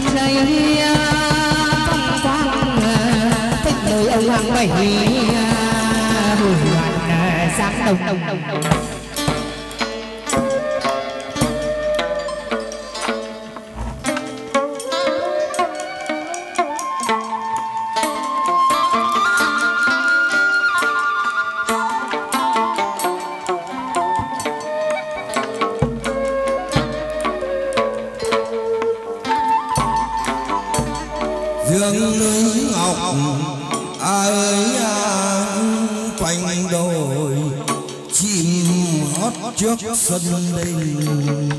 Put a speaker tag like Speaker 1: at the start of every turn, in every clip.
Speaker 1: xuân đây phong quang thích đời ông hoàng bảy hồi hoàng giang đồng đồng đồng
Speaker 2: Suddenly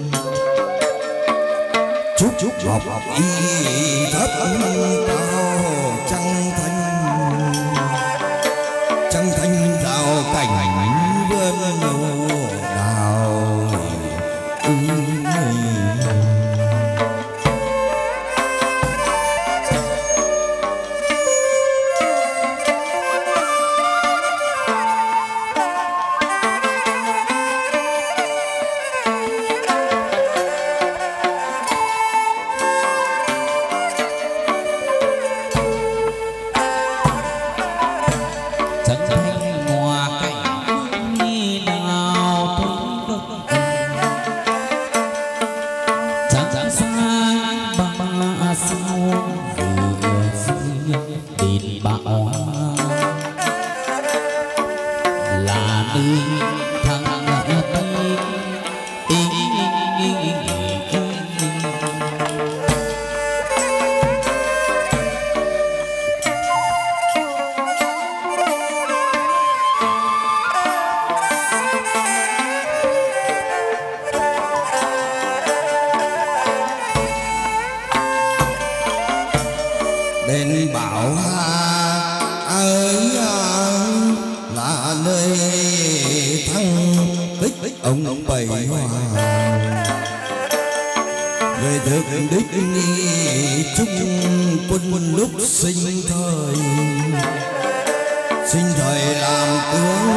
Speaker 2: sinh thời làm tướng.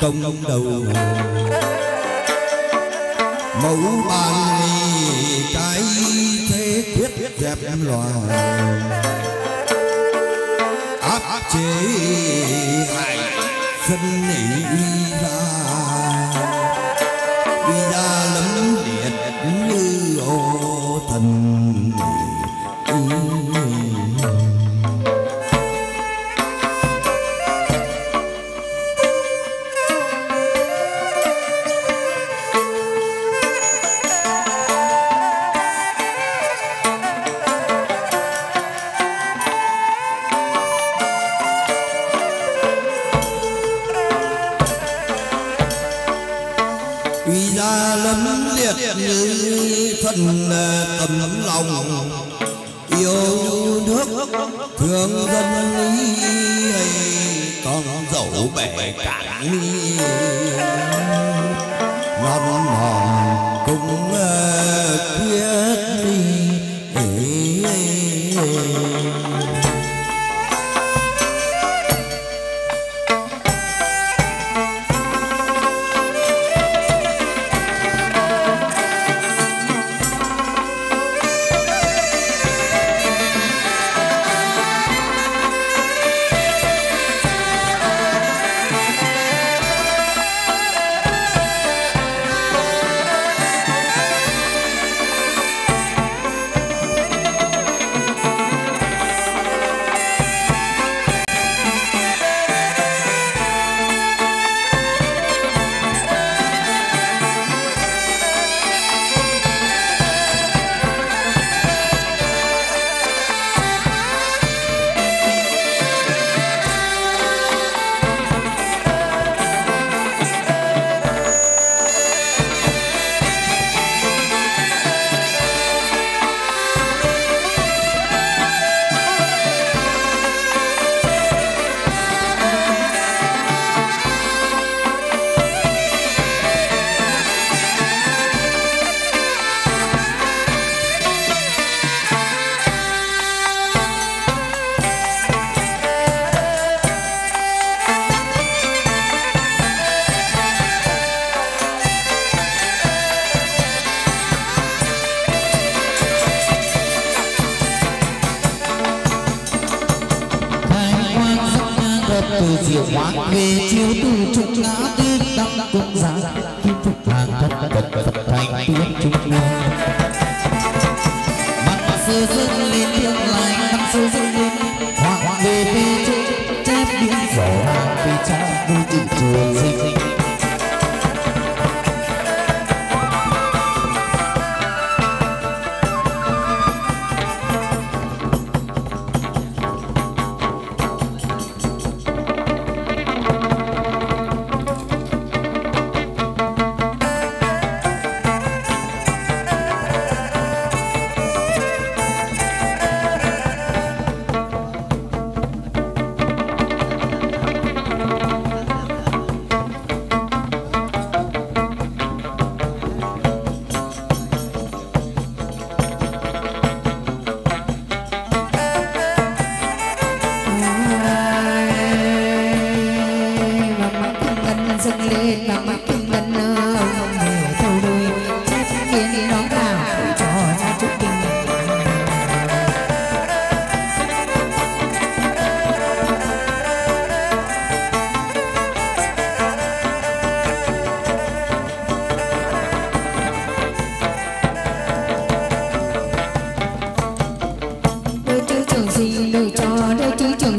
Speaker 2: công đầu mẫu bàn ly cái thế quyết dẹp loài áp chế hại phân nỉ ra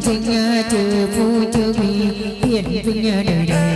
Speaker 3: sinh
Speaker 1: chư phu chư vị thiện vinh đời đời.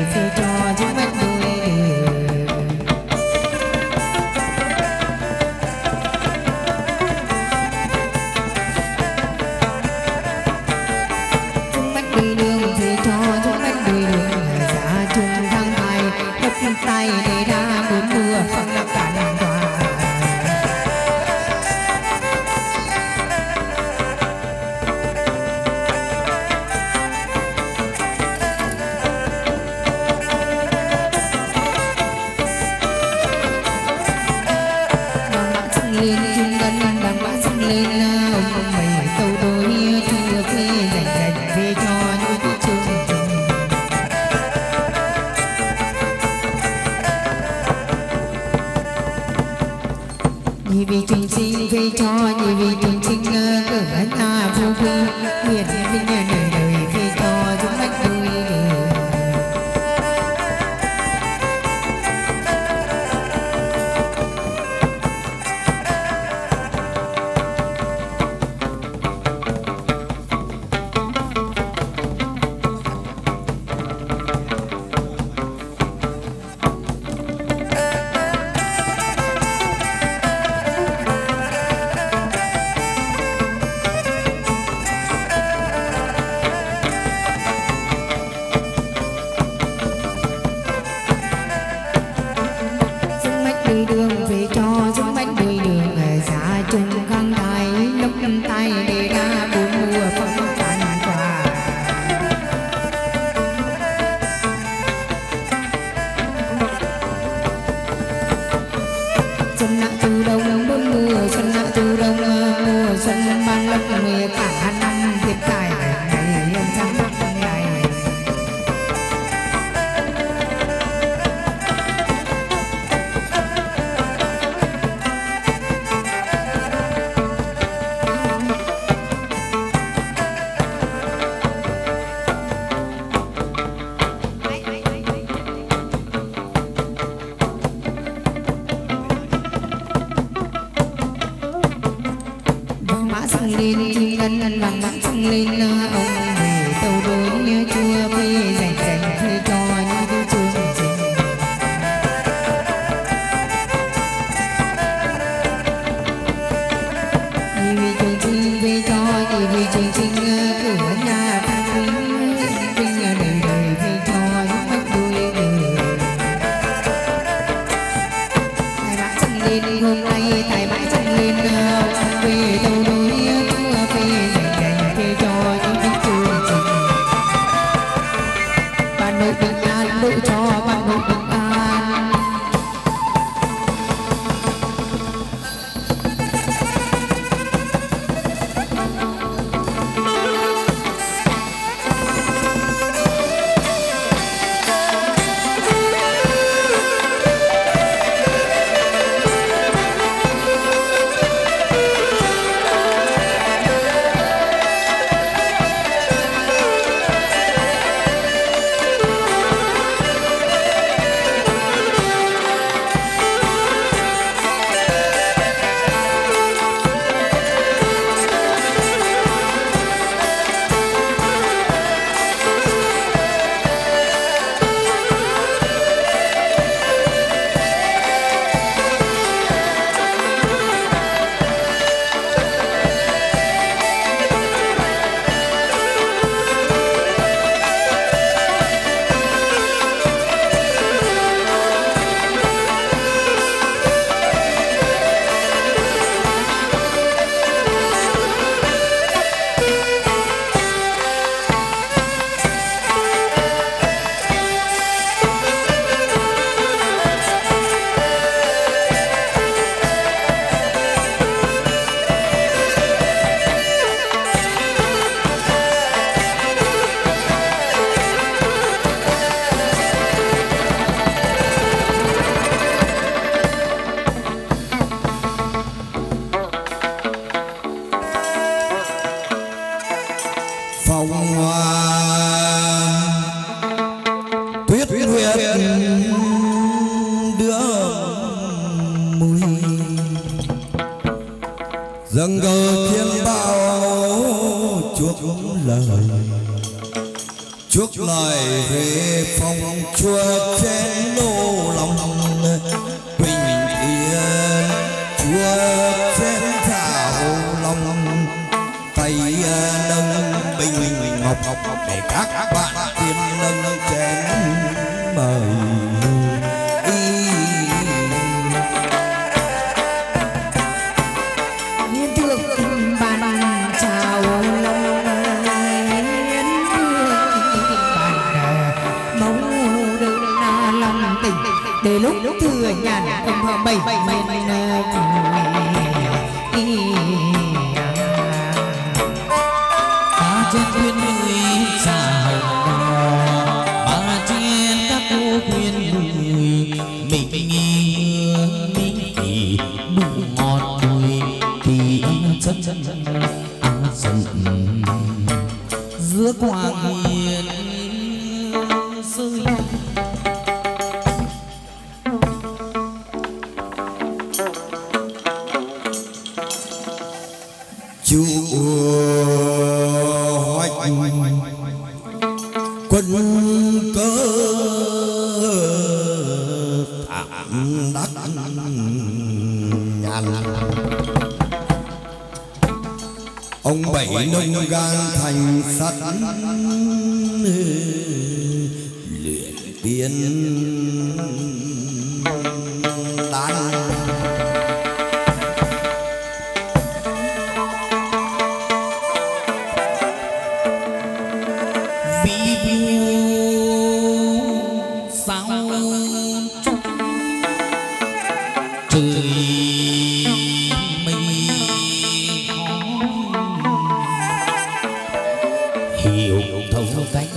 Speaker 3: hiểu thấu cách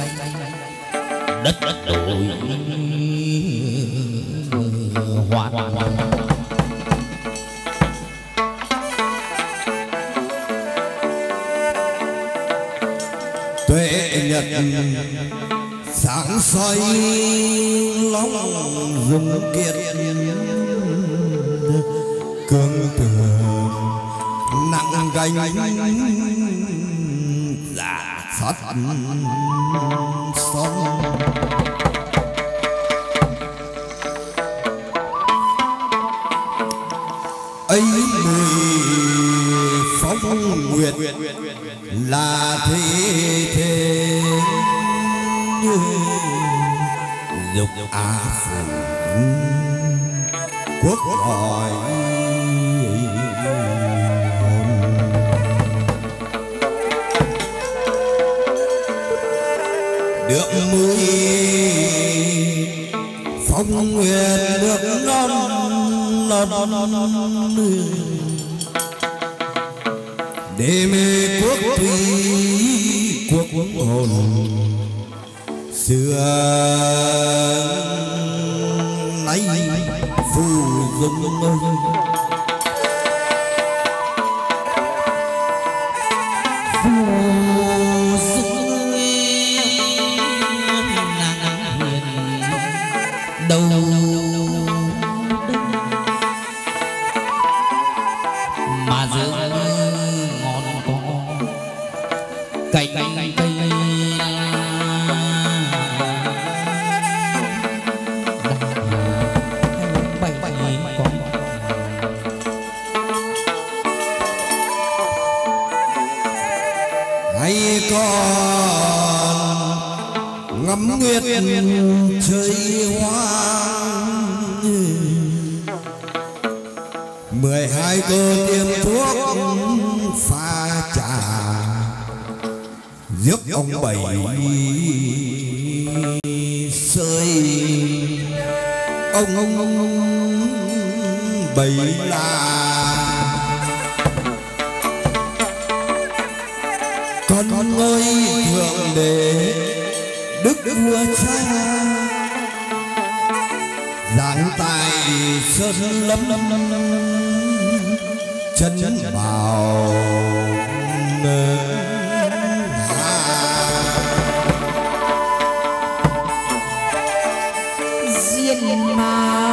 Speaker 3: đất đất đổi hoa hoa
Speaker 2: tuệ nhật sáng soi long dùng kiệt, cương tường nặng gánh thất sông ấy mười phóng nguyệt, là thế thế như dục á phù,
Speaker 3: quốc gọi bảy
Speaker 2: là con, ngôi thượng đế đức vua cha. Giảng tài sơn lâm
Speaker 1: lâm lâm lâm chân
Speaker 3: chân. bảo diên mà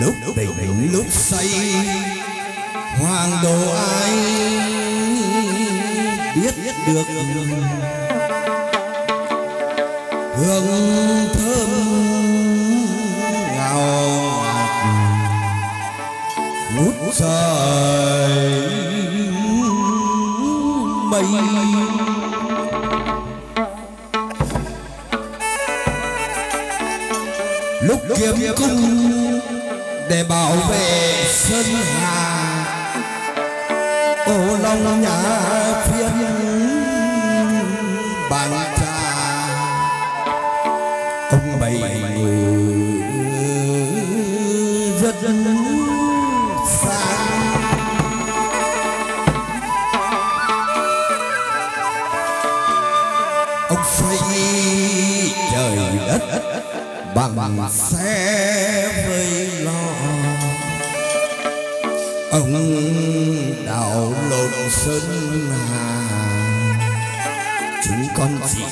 Speaker 3: lúc
Speaker 2: tỉnh lúc say. hoàng đồ ai biết được hương thơm ngào ngạt ngút trời mây. Lúc kiếm cung để bảo vệ sân hà ô long nhà phiên bàn trà ông bảy người rất xa ông xây trời đất bằng xe con chỉ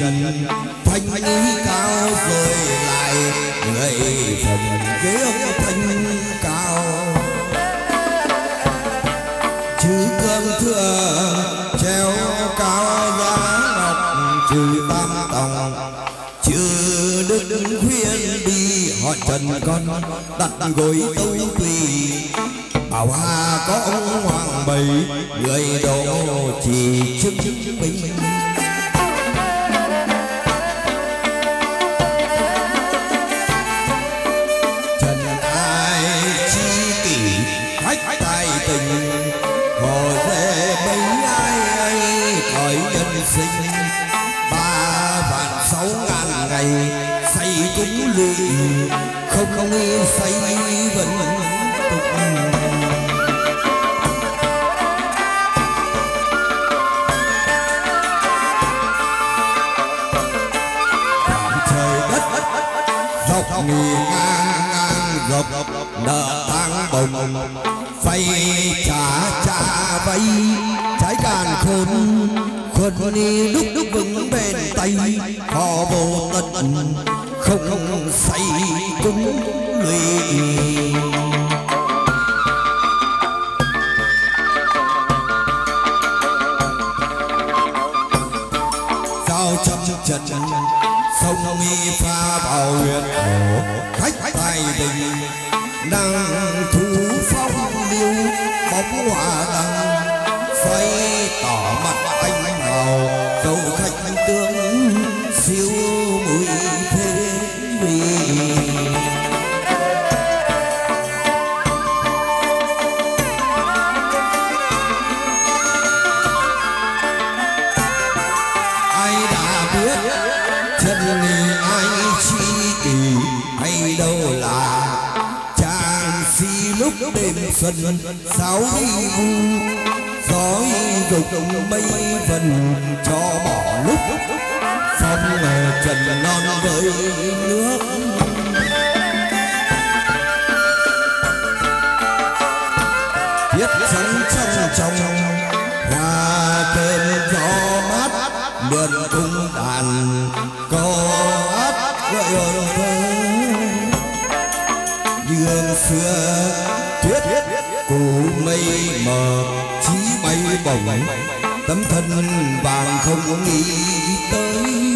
Speaker 2: trần thanh cao rồi lại người thần ghế thanh cao. Chữ cương thừa treo cao giá ngọc trừ tam tòng chư đức khuyên đi, họ trần con đặt gối tâu tùy. Bảo hà có ông hoàng bảy người đồ chỉ chức chứng minh khôn khuân đúc đúc vững bền tay họ vô tận không say cũng lụy đêm xuân sáo đi vu gió dục mây vần cho bỏ lúc phong trần non với nước mây mờ chỉ bay bổng. Tấm thân vàng không nghĩ tới.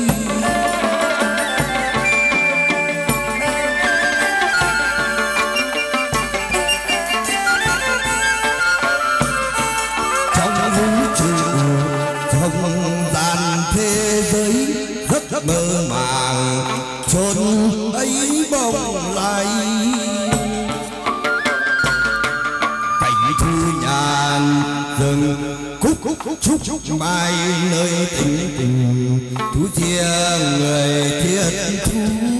Speaker 1: chúc bài nơi tình tình thú thiêng người thiết
Speaker 2: thú.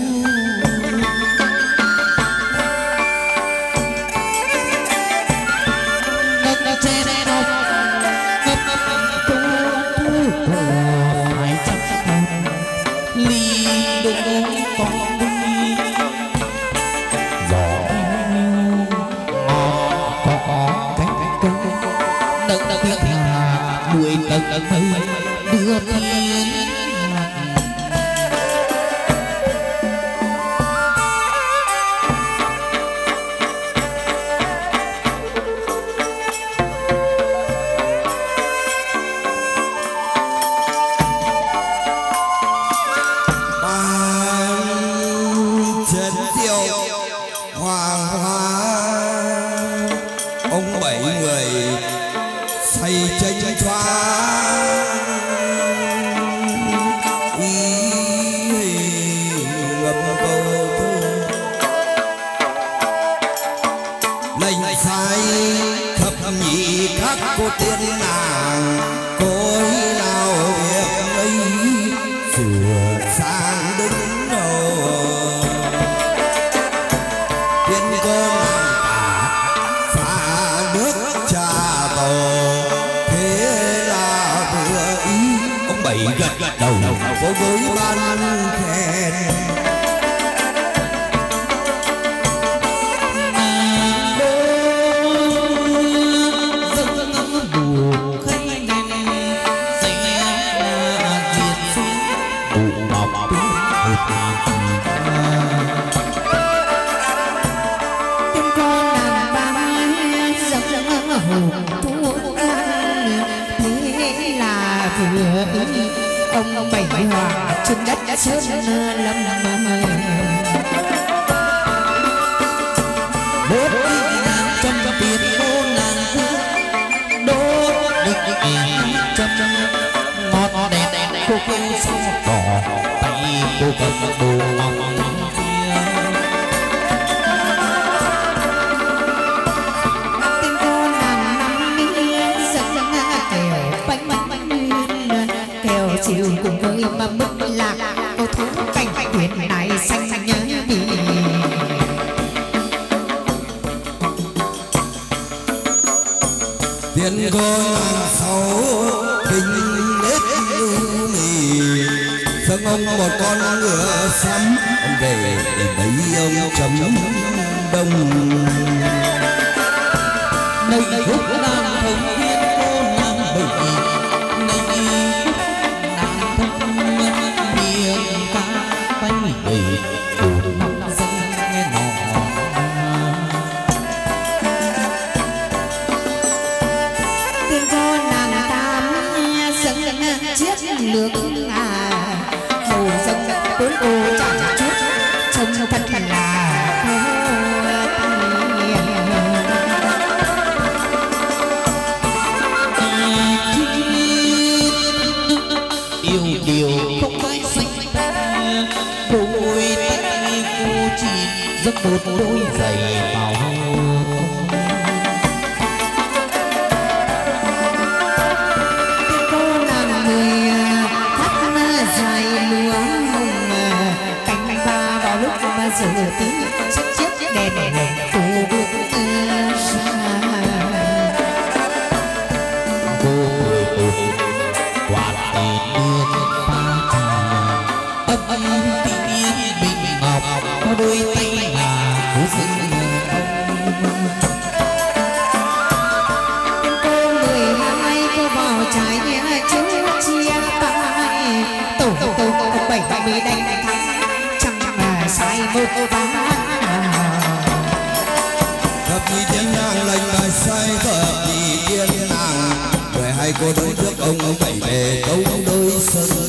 Speaker 1: put it 悄悄 ông một con ngựa sắm về để thấy ông chấm đông.
Speaker 3: Nay khúc nam
Speaker 1: thống giấc ông bảy bề câu đôi
Speaker 2: sân.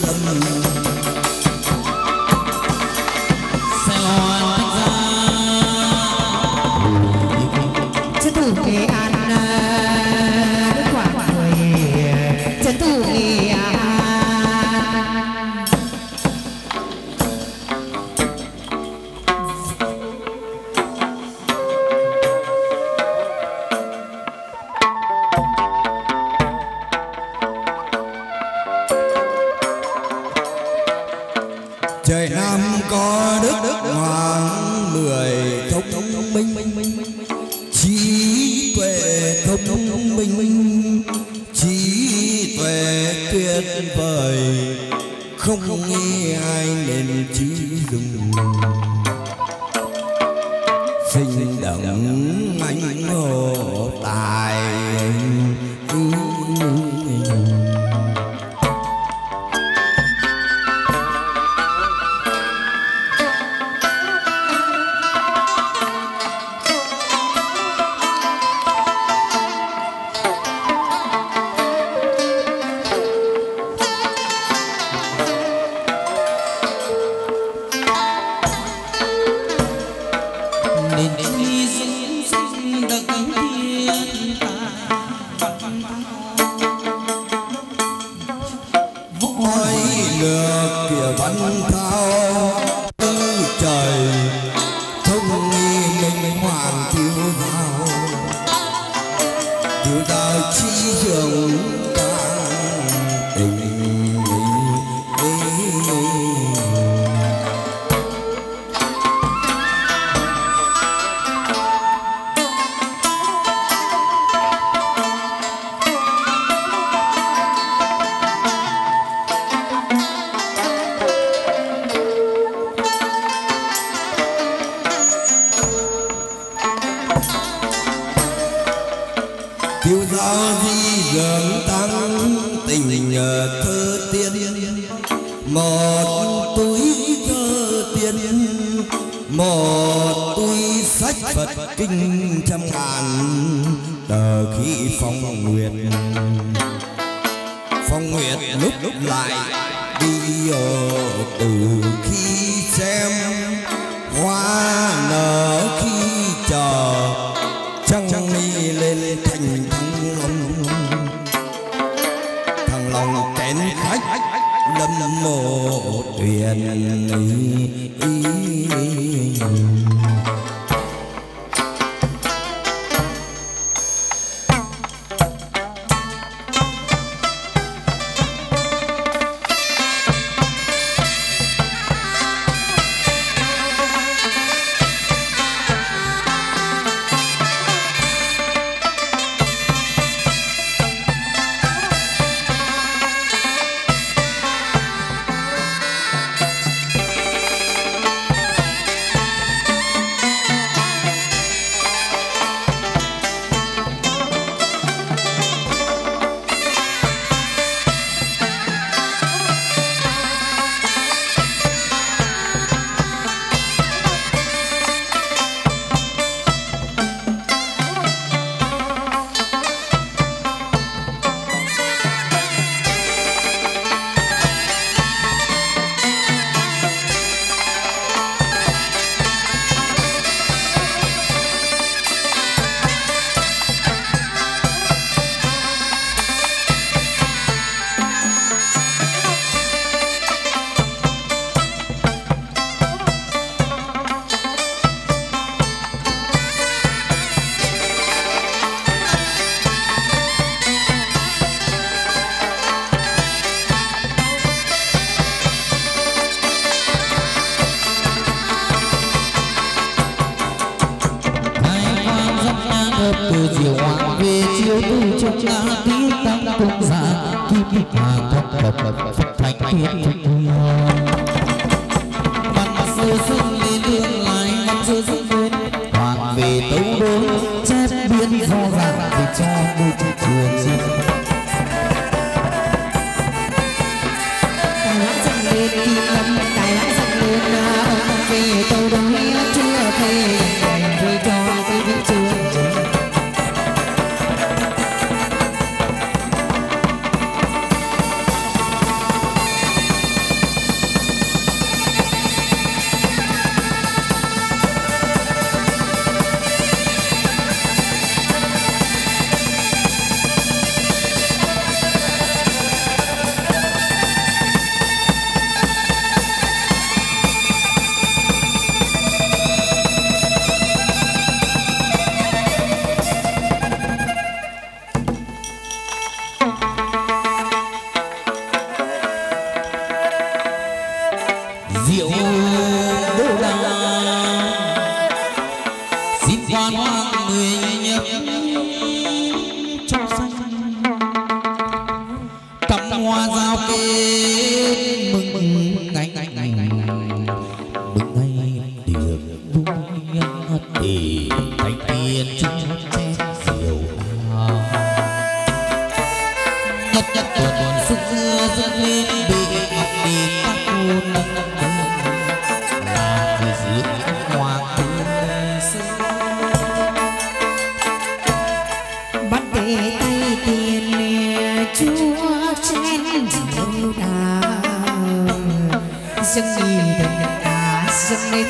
Speaker 2: tất nhất của buồn xúc xưa dâng lên bị
Speaker 3: ngọc đi
Speaker 2: các là người dưới hoa
Speaker 3: bắt về
Speaker 1: tay tiền chúa trên rượu đà. Dâng đi đồng đà dâng lên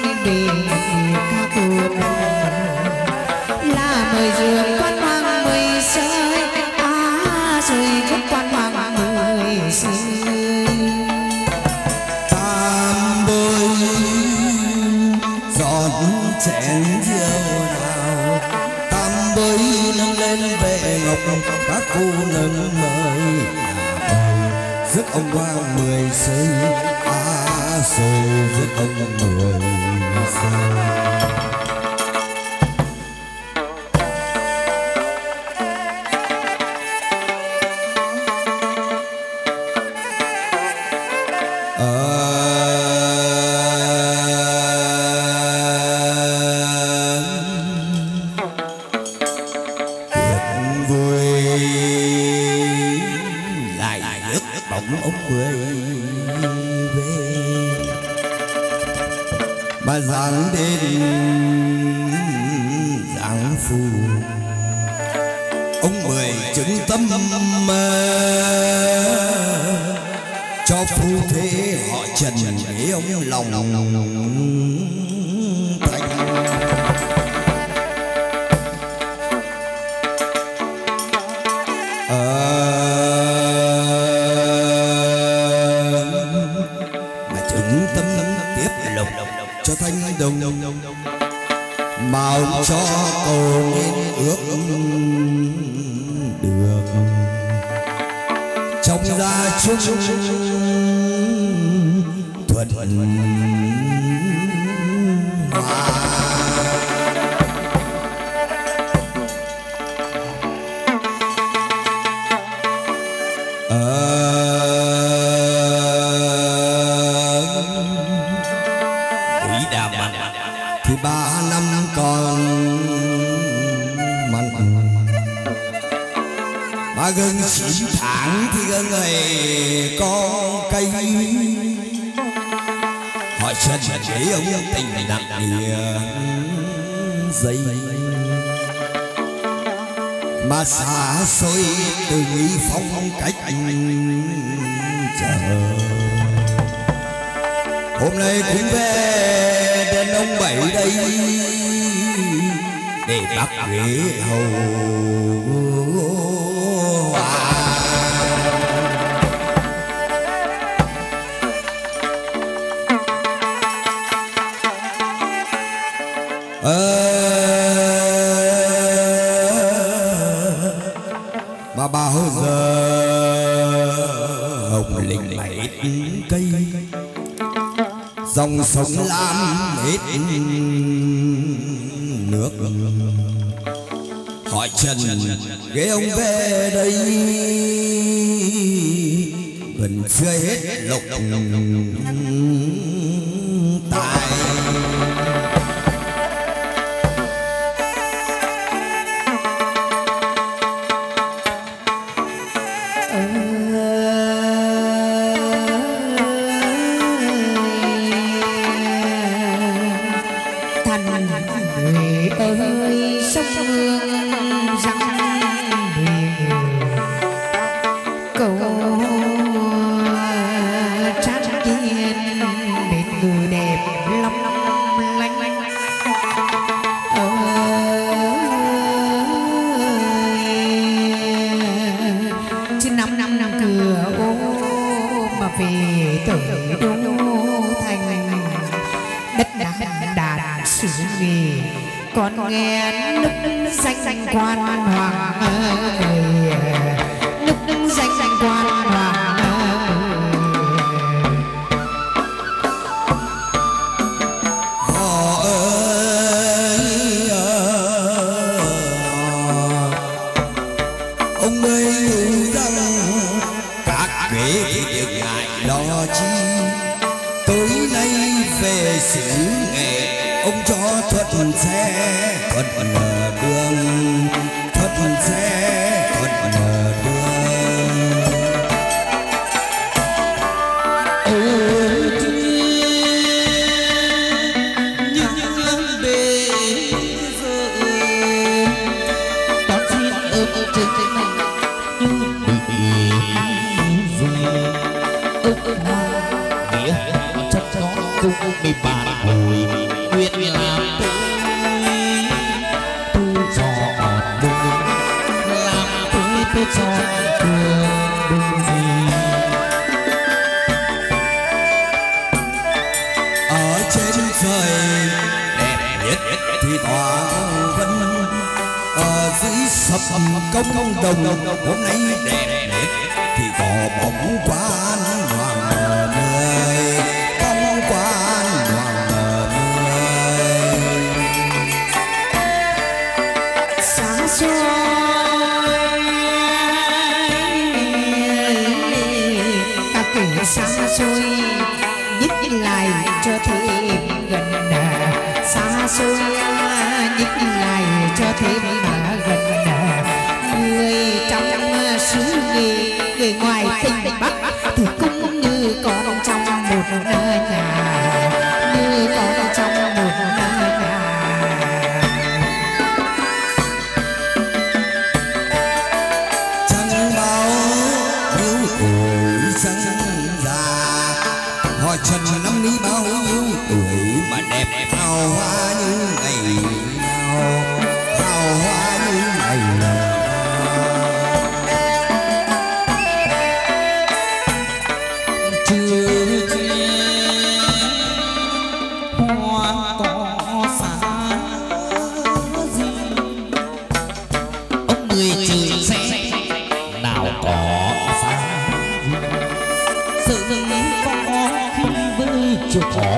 Speaker 2: ông qua mười giây á sầu rước ông mười giây. Đà Mạnh thì ba năm còn mạnh Ba gần chín tháng thì gần ngày có cây. Họ chân để ông tình nặng địa dây. Mà xa xôi từ nghĩ phong cách chờ. Hôm nay cũng về ông bảy đây để bắt ghế hầu. Dòng sông lam hết nước. Hỏi trần, ghế ông về đây? Gần chưa hết lục ông ơi rằng các ghế thì đừng ngại lo chi. Tối nay về xứ nghệ, ông cho thuận xe thuận lời Không đồng hôm nay đẹp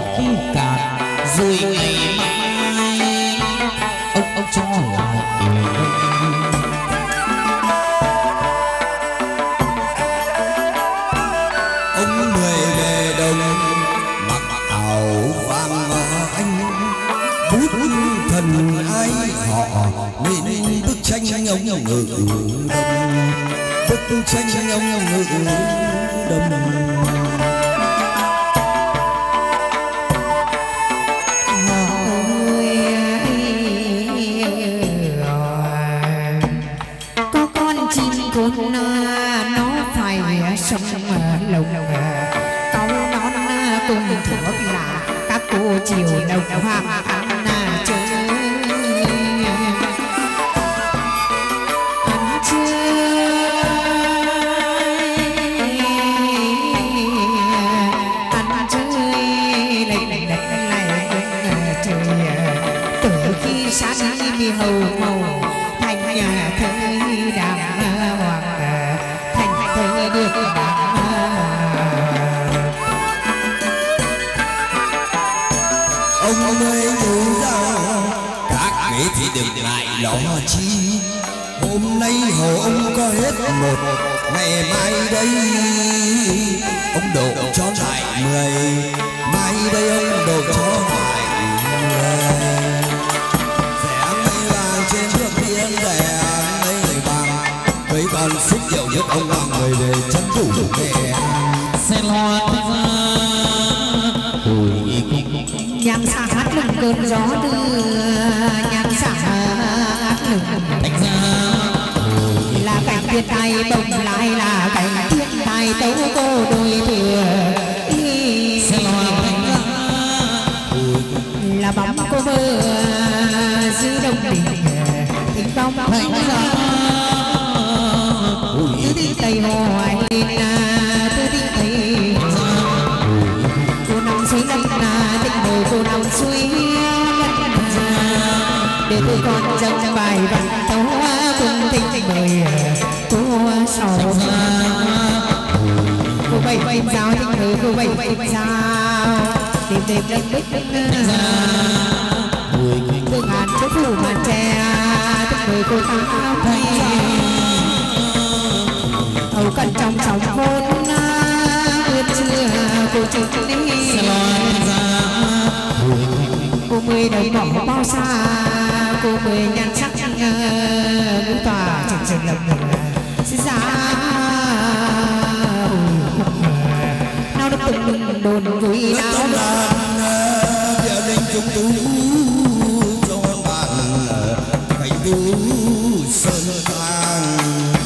Speaker 3: chưa khi cạn rồi ngày mai ông ông cho lại.
Speaker 2: Ông mười về đồng, mặc áo vàng và anh bút thần ai họ nên bức tranh ông ngự đồng bức tranh ông ngự đồng
Speaker 1: các cô chiều
Speaker 2: con xúc rượu nhất ông là người để chân thủ
Speaker 3: ra. Hồi cùng
Speaker 1: nhang xa hát lừng cơn gió đưa. Nhang xa hát lừng
Speaker 3: thành ra
Speaker 1: là cảnh thiên tai bồng lại là cảnh thiên tai tấu cô đôi thừa
Speaker 3: thành ra.
Speaker 1: Là bóng cô mơ giữ đông đình tình bóng thành ra hoài tứ tinh tây cô nằm suối để tôi con dâng bài văn tấu cùng sầu cô tình cô tìm tìm thương hàn chỗ phủ màn tre tình mời cô áo thay hầu cận trong trong hôn uyên chưa cô trực đi
Speaker 3: ra
Speaker 1: cô mười đời bỏ bao xa cô mười nhan sắc ngũ tòa trên trên lồng ngực giá nào được từng đồn vui nào
Speaker 2: gia đình chúng tú cho bạn cảnh tú sơn vàng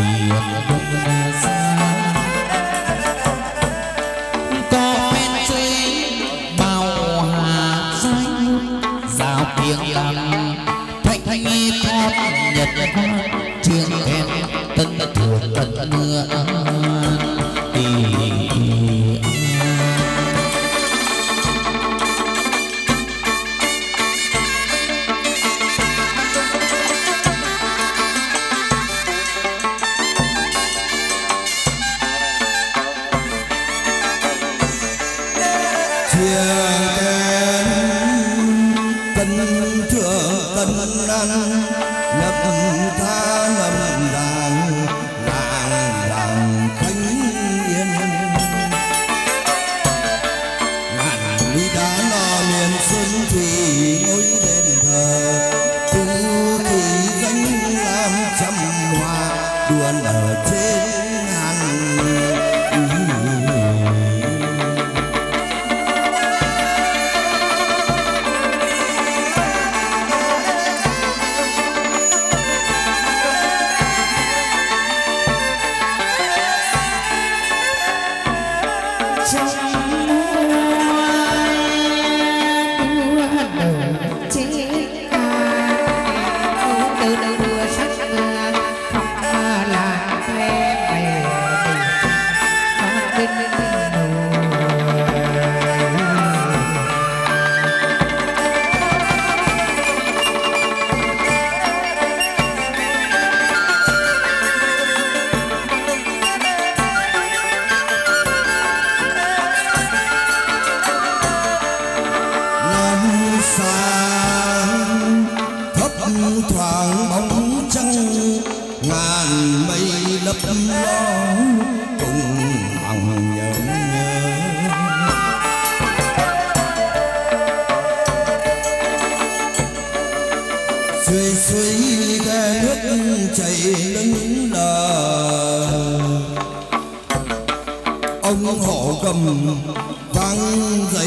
Speaker 2: Yeah. you.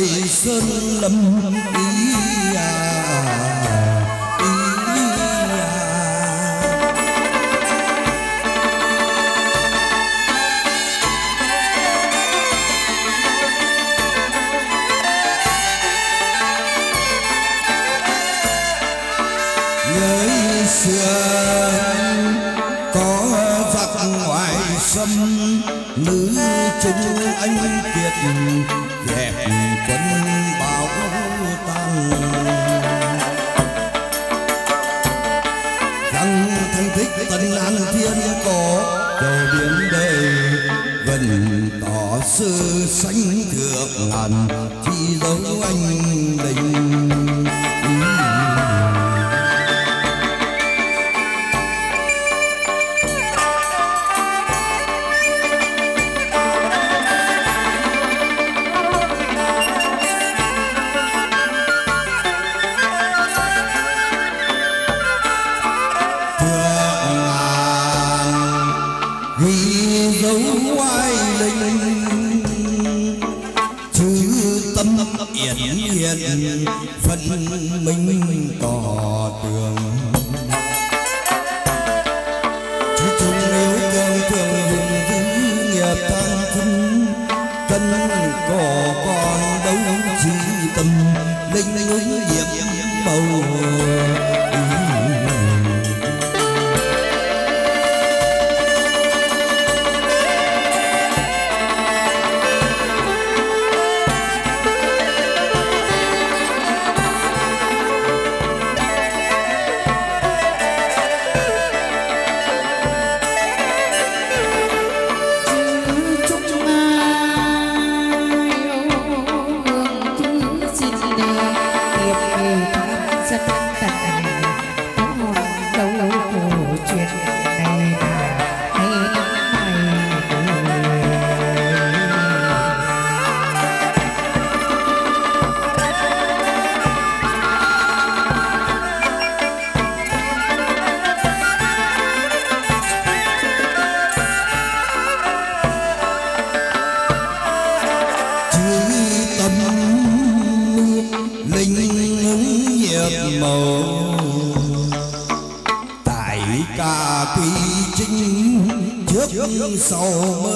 Speaker 2: tây sơn lâm ý à, ý à. Ngày xưa có vạc ngoại xâm nữ chúng anh kiệt sự sánh thượng ngàn thi dấu anh đình. 走。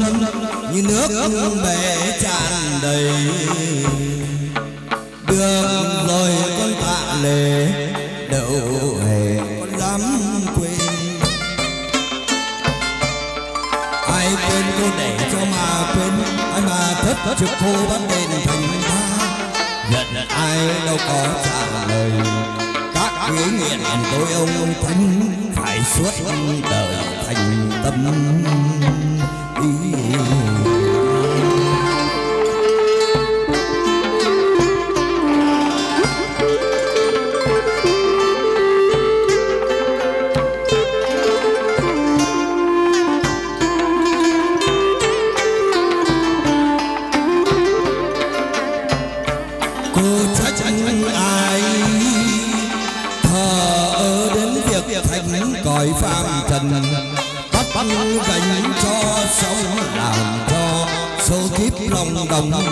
Speaker 2: Lâm như nước bể tràn đầy. Được rồi con tạ lệ đậu hề con dám quên. Ai quên cô để cho mà quên, ai mà thất trực cô bắt đền thành tha. Giận ai đâu có trả lời, các quý nguyện tôi ông thánh phải suốt đời thành tâm ý kamu